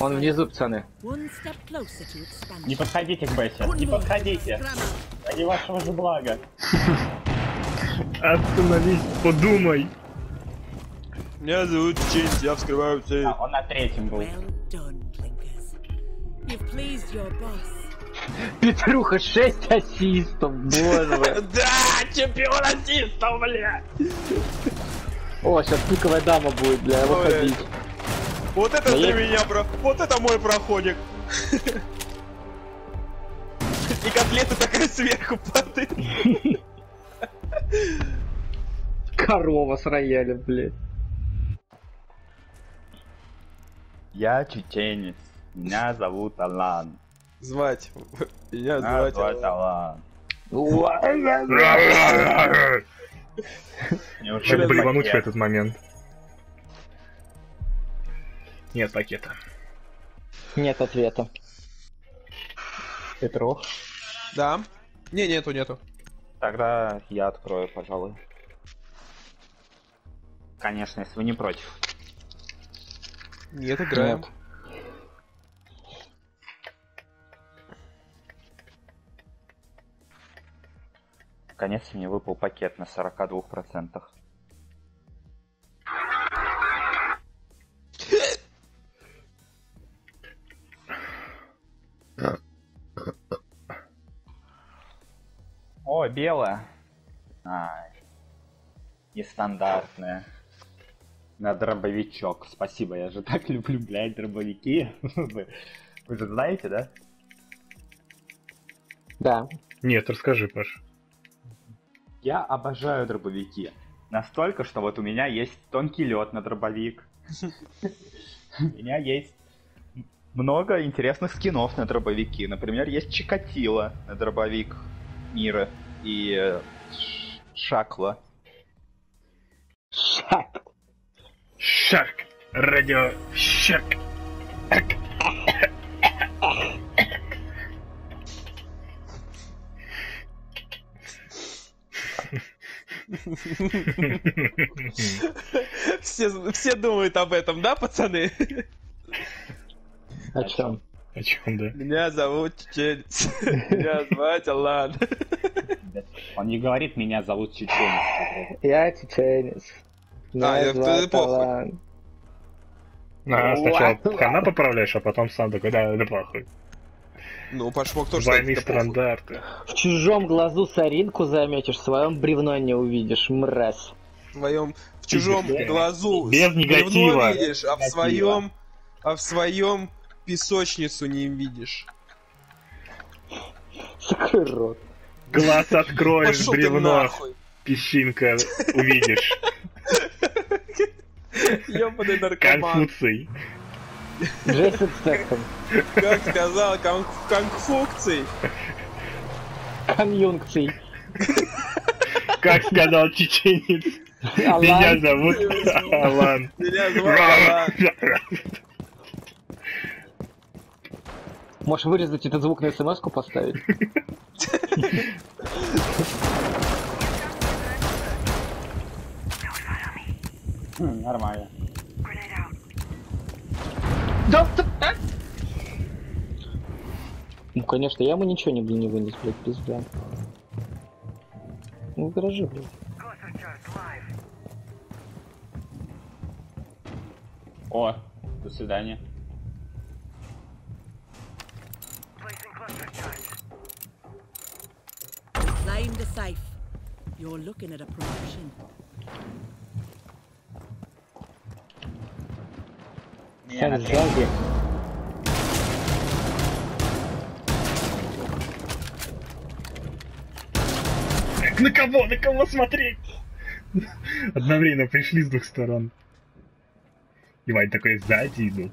Он внизу, пацаны. Не подходите к Бессе, не подходите. Ради вашего же блага. Остановись, подумай. Меня зовут Чейнс, я вскрываю А, цель. он на третьем был. Петруха, 6 ассистов, боже мой. Да, чемпион ассистов, бля! О, сейчас пиковая дама будет, бля, выходить. Вот это для меня, про... Вот это мой проходик. И котлета такая сверху падает. Корова с роялем, блядь. Я чеченец. Меня зовут Алан. Звать. Меня звать. зовут Алан. Неужели Чтобы блевануть в этот момент. Нет пакета. Нет ответа. Петров. Да. Не, нету, нету. Тогда я открою, пожалуй. Конечно, если вы не против. Нет, играем. Нет. Наконец мне выпал пакет на 42%. О, белая. Ай. Нестандартная. На дробовичок. Спасибо, я же так люблю, блядь, дробовики. Вы вы же знаете, да? Да. Нет, расскажи, Паш. Я обожаю дробовики. Настолько, что вот у меня есть тонкий лед на дробовик. У меня есть много интересных скинов на дробовики. Например, есть Чикатило на дробовик Мира и э, Шакла. Шак. Шарк. Радио. Шарк. Все, все думают об этом, да, пацаны? О чем? О чем, да? Меня зовут Чеченец. Меня звать Алан. Он не говорит, меня зовут Чеченец. Я чеченец. А, я- звать ты похуй. Алан. А, сначала хана поправляешь, а потом сам такой, да, да похуй. Ну, Пашмок тоже Двойные стандарты. В чужом глазу соринку заметишь, в своем бревно не увидишь, мразь. В своем, в чужом Без- глазу без бревно негатива. видишь, а в своем, а в своем песочницу не видишь. Закрой рот. Глаз откроешь, Пошел бревно, песчинка увидишь. Ёбаный наркоман. Конфуций. Джейсон Стэхем. Как сказал конфукций. Конъюнкций. Как сказал чеченец, меня зовут Алан. Меня звать Алан. Можешь вырезать этот звук на смс-ку поставить? Хм, Нормально. Да, ты- а? Ну, конечно, я ему ничего не, не вынес, блядь, пизда. Ну, в гараже, блядь. О, до свидания. Claim the safe. You're looking at a promotion. Меня на сзади. Кого? На кого смотреть? Одновременно пришли с двух сторон. И Вань такой сзади идут.